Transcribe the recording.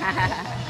ฮ่าฮ่าฮ่า